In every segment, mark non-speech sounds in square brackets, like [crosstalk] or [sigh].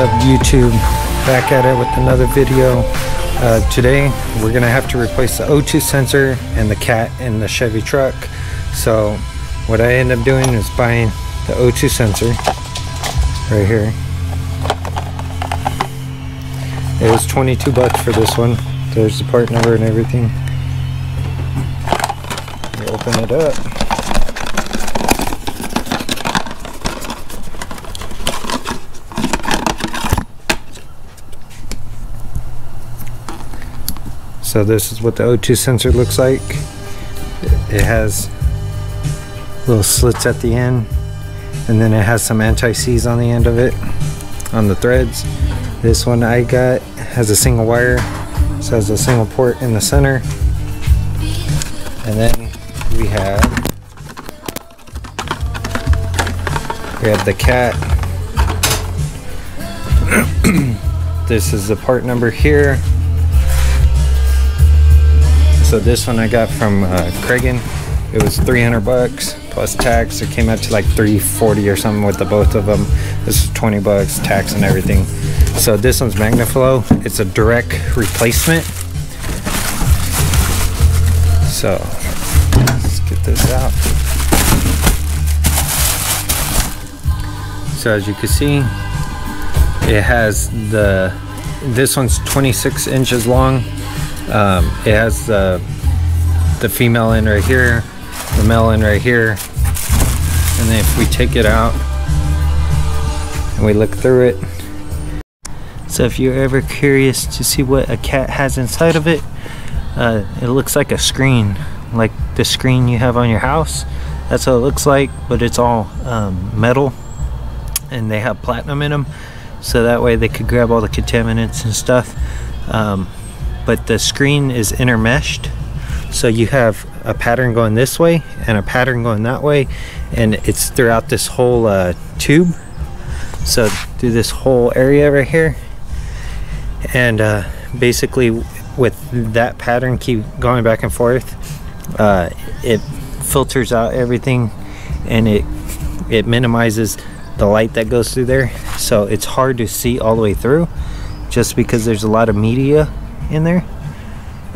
up YouTube? Back at it with another video. Uh, today we're gonna have to replace the O2 sensor and the cat in the Chevy truck. So what I end up doing is buying the O2 sensor right here. It was 22 bucks for this one. There's the part number and everything. You open it up. So this is what the O2 sensor looks like. It has little slits at the end and then it has some anti-seize on the end of it on the threads. This one I got has a single wire, so has a single port in the center. And then we have we have the cat. [clears throat] this is the part number here. So this one I got from uh. It was 300 bucks plus tax. It came out to like 340 or something with the both of them. This is 20 bucks, tax and everything. So this one's MagnaFlow. It's a direct replacement. So let's get this out. So as you can see, it has the, this one's 26 inches long um, it has the the female end right here, the male end right here, and then if we take it out and we look through it. So if you're ever curious to see what a cat has inside of it, uh, it looks like a screen, like the screen you have on your house. That's what it looks like, but it's all um, metal and they have platinum in them so that way they could grab all the contaminants and stuff. Um, but the screen is intermeshed. So you have a pattern going this way and a pattern going that way and it's throughout this whole uh, tube. So through this whole area right here. And uh, basically with that pattern keep going back and forth uh, it filters out everything and it it minimizes the light that goes through there. So it's hard to see all the way through just because there's a lot of media in there.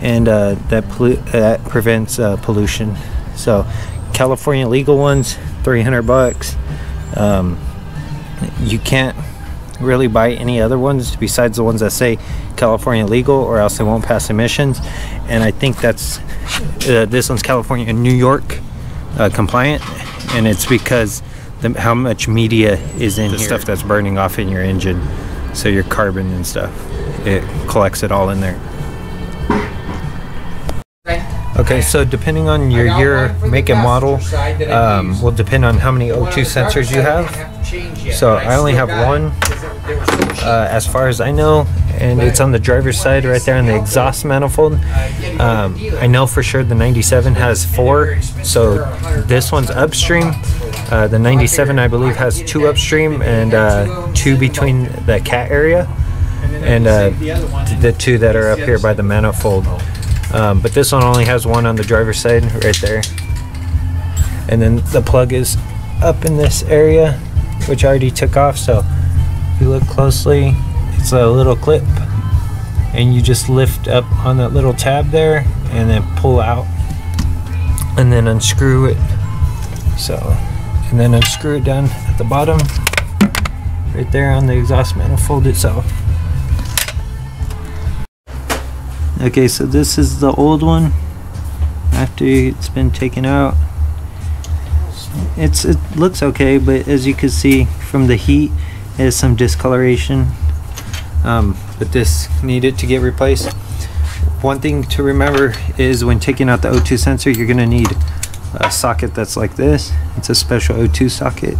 And uh, that, that prevents uh, pollution. So California legal ones 300 bucks. Um, you can't really buy any other ones besides the ones that say California legal or else they won't pass emissions. And I think that's uh, this one's California and New York uh, compliant. And it's because the, how much media is in the here. stuff that's burning off in your engine. So your carbon and stuff it collects it all in there Okay, so depending on your year, make and model, um, will depend on how many O2 sensors you have. So I only have one, uh, as far as I know, and it's on the driver's side right there on the exhaust manifold. Um, I know for sure the 97 has four, so this one's upstream. Uh, the 97, I believe, has two upstream and uh, two between the cat area, and uh, the two that are up here by the manifold. Um, but this one only has one on the driver's side right there. And then the plug is up in this area, which I already took off. So if you look closely, it's a little clip and you just lift up on that little tab there and then pull out and then unscrew it. So, and then unscrew it down at the bottom right there on the exhaust manifold itself. Okay so this is the old one after it's been taken out. It's it looks okay but as you can see from the heat it has some discoloration um, but this needed to get replaced. One thing to remember is when taking out the O2 sensor you're gonna need a socket that's like this. It's a special O2 socket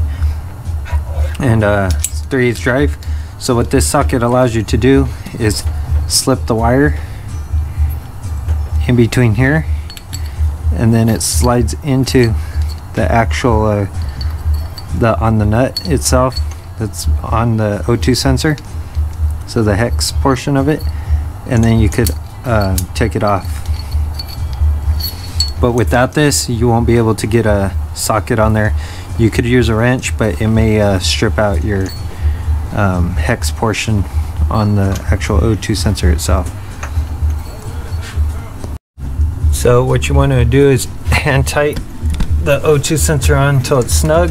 and uh, 3 8 drive. So what this socket allows you to do is slip the wire in between here and then it slides into the actual uh, the on the nut itself that's on the O2 sensor so the hex portion of it and then you could uh, take it off but without this you won't be able to get a socket on there you could use a wrench but it may uh, strip out your um, hex portion on the actual O2 sensor itself. So what you want to do is hand tight the O2 sensor on until it's snug.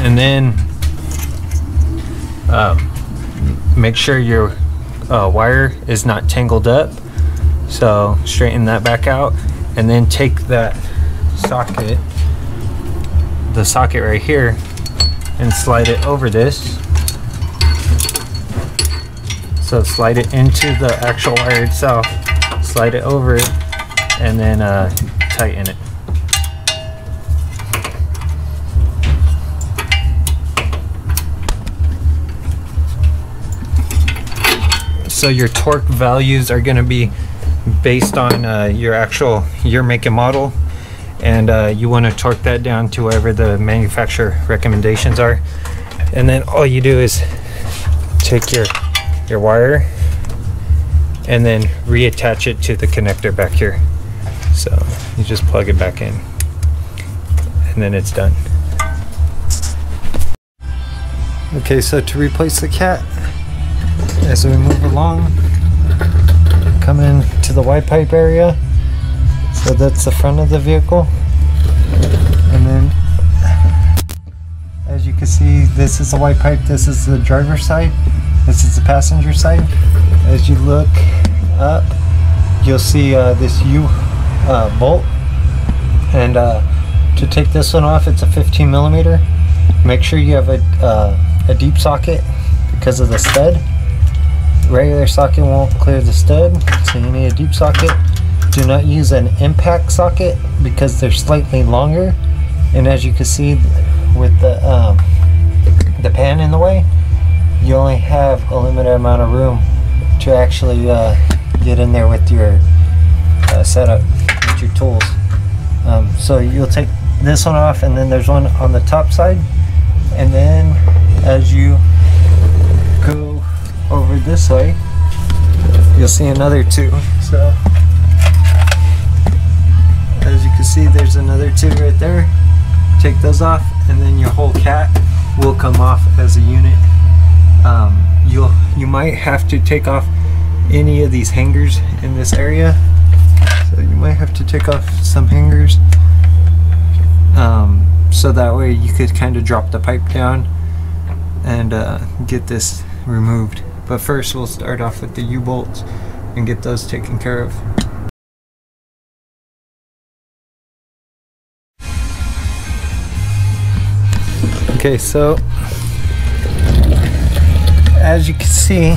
And then um, make sure your uh, wire is not tangled up. So straighten that back out and then take that socket the socket right here and slide it over this. So slide it into the actual wire itself slide it over and then uh, tighten it. So your torque values are going to be based on uh, your actual your make and model and uh, you want to torque that down to whatever the manufacturer recommendations are. And then all you do is take your your wire and then reattach it to the connector back here. So you just plug it back in and then it's done. Okay so to replace the cat as we move along coming into the Y pipe area so that's the front of the vehicle. And then as you can see this is the Y pipe this is the driver side this is the passenger side as you look up you'll see uh, this U uh, bolt. And uh, to take this one off it's a 15 millimeter. Make sure you have a, uh, a deep socket because of the stud. Regular socket won't clear the stud so you need a deep socket. Do not use an impact socket because they're slightly longer. And as you can see with the um, the pan in the way you only have a limited amount of room to actually uh, get in there with your uh, setup with your tools um, so you'll take this one off and then there's one on the top side and then as you go over this way, you'll see another two. So, as you can see, there's another two right there. Take those off, and then your whole cat will come off as a unit. Um, you'll you might have to take off any of these hangers in this area. So you might have to take off some hangers. Um, so that way you could kind of drop the pipe down and uh, get this removed. But first we'll start off with the U-bolts and get those taken care of. Okay, so as you can see,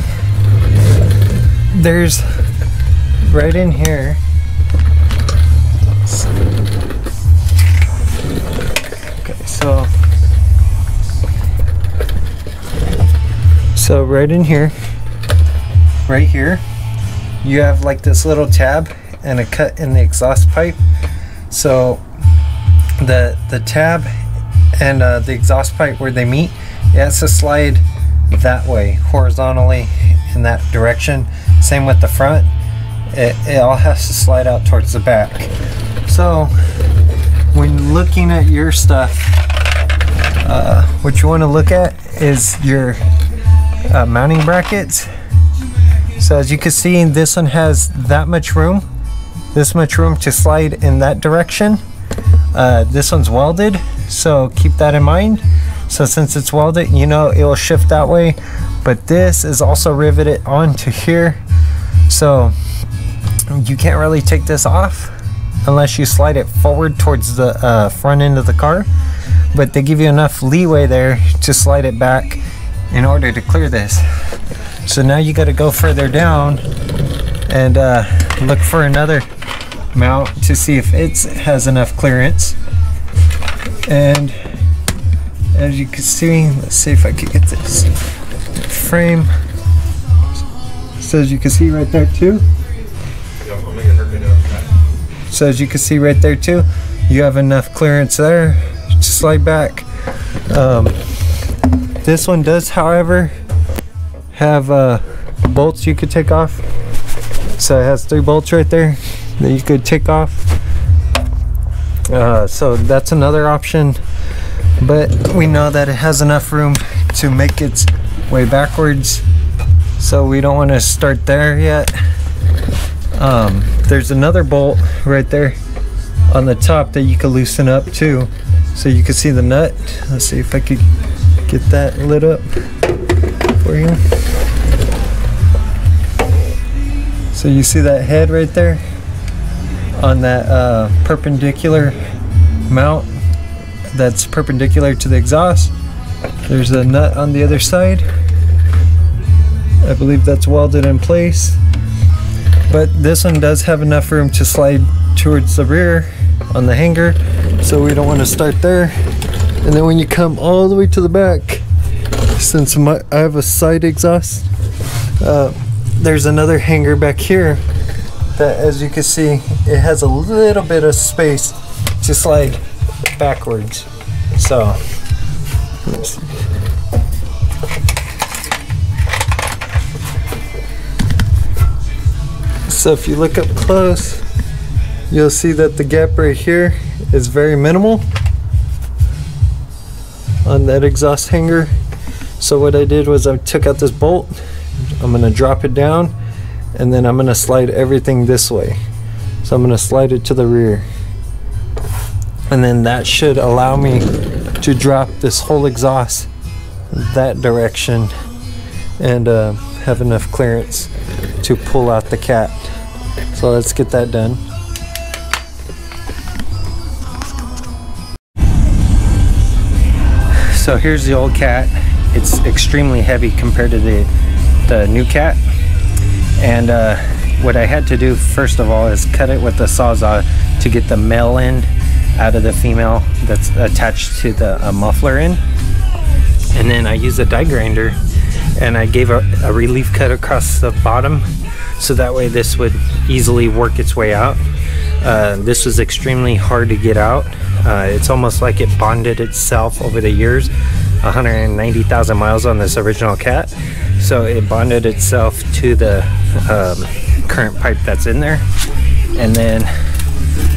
there's right in here. Okay so so right in here right here you have like this little tab and a cut in the exhaust pipe. So the the tab and uh, the exhaust pipe where they meet it has to slide that way horizontally in that direction. Same with the front. It, it all has to slide out towards the back. So when looking at your stuff uh, what you want to look at is your uh, mounting brackets. So as you can see this one has that much room this much room to slide in that direction. Uh, this one's welded so keep that in mind so since it's welded you know it will shift that way. But this is also riveted onto here. So you can't really take this off unless you slide it forward towards the uh, front end of the car. But they give you enough leeway there to slide it back in order to clear this. So now you got to go further down and uh, look for another mount to see if it has enough clearance. And as you can see let's see if I can get this frame. So as you can see right there too. So as you can see right there too you have enough clearance there to slide back. Um, this one does however have uh, bolts you could take off. So it has three bolts right there that you could take off. Uh, so that's another option but we know that it has enough room to make its way backwards. So we don't want to start there yet. Um, there's another bolt right there on the top that you can loosen up too. So you can see the nut. Let's see if I could get that lit up for you. So you see that head right there on that uh, perpendicular mount that's perpendicular to the exhaust. There's a nut on the other side. I believe that's welded in place. But this one does have enough room to slide towards the rear on the hanger. So we don't want to start there. And then when you come all the way to the back, since my, I have a side exhaust, uh, there's another hanger back here that as you can see it has a little bit of space to slide backwards. So. So if you look up close you'll see that the gap right here is very minimal on that exhaust hanger. So what I did was I took out this bolt I'm gonna drop it down and then I'm gonna slide everything this way. So I'm gonna slide it to the rear and then that should allow me to drop this whole exhaust that direction and uh, have enough clearance to pull out the cat. So let's get that done. So here's the old cat. It's extremely heavy compared to the the new cat. And uh, what I had to do first of all is cut it with the sawzall to get the male end out of the female that's attached to the muffler in. and then I used a die grinder and I gave a, a, relief cut across the bottom so that way this would easily work its way out uh, this was extremely hard to get out uh, it's almost like it bonded itself over the years 190,000 miles on this original cat so it bonded itself to the um, current pipe that's in there. And then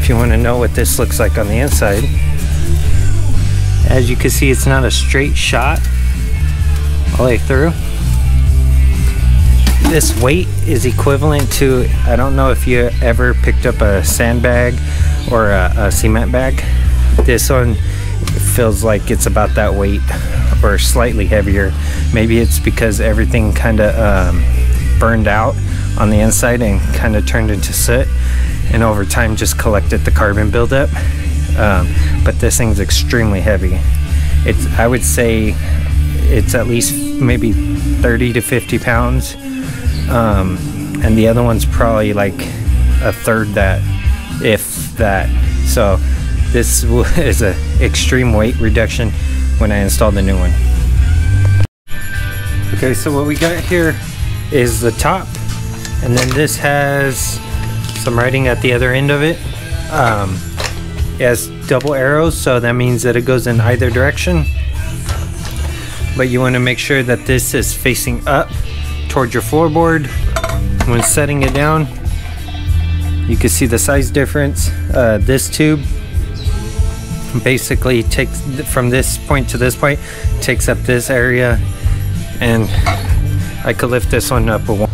if you want to know what this looks like on the inside, as you can see it's not a straight shot all the way through. This weight is equivalent to, I don't know if you ever picked up a sandbag or a, a cement bag. This one feels like it's about that weight or slightly heavier. Maybe it's because everything kind of um, burned out on the inside and kind of turned into soot and over time just collected the carbon buildup. Um, but this thing's extremely heavy. It's I would say it's at least maybe 30 to 50 pounds. Um, and the other one's probably like a third that, if that. So this [laughs] is a extreme weight reduction when I installed the new one. Okay, so what we got here is the top, and then this has some writing at the other end of it. Um, it has double arrows, so that means that it goes in either direction. But you want to make sure that this is facing up towards your floorboard. When setting it down, you can see the size difference. Uh, this tube basically takes from this point to this point takes up this area and I could lift this one up a one